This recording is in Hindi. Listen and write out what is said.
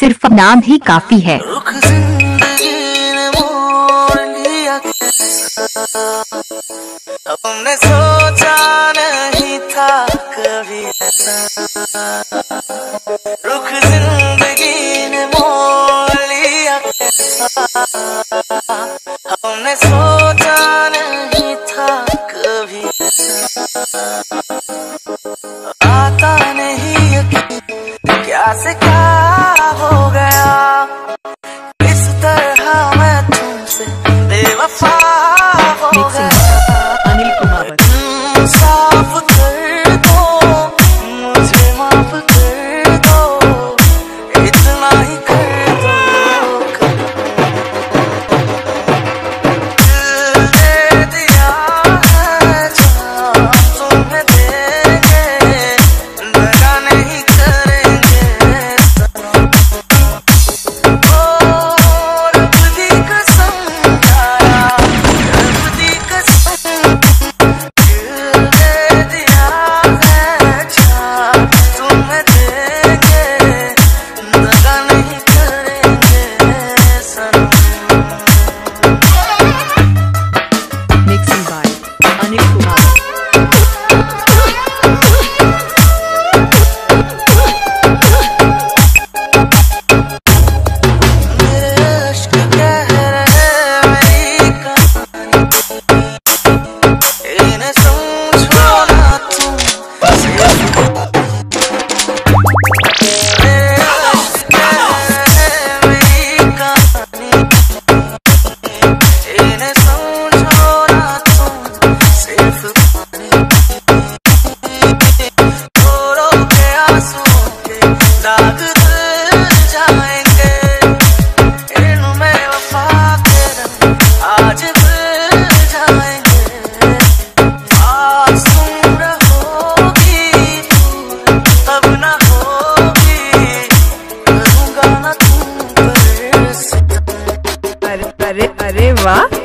सिर्फ़ नाम ही काफ़ी है। रुख ज़िंदगी ने मोड़ सोचा नहीं था कभी रुख ज़िंदगी ने मोड़ लिया। हमने सोचा नहीं था कभी आता नहीं क्या से क्या दाग आज भूल जाएँगे होगी करूँगा अरे अरे अरे वाह।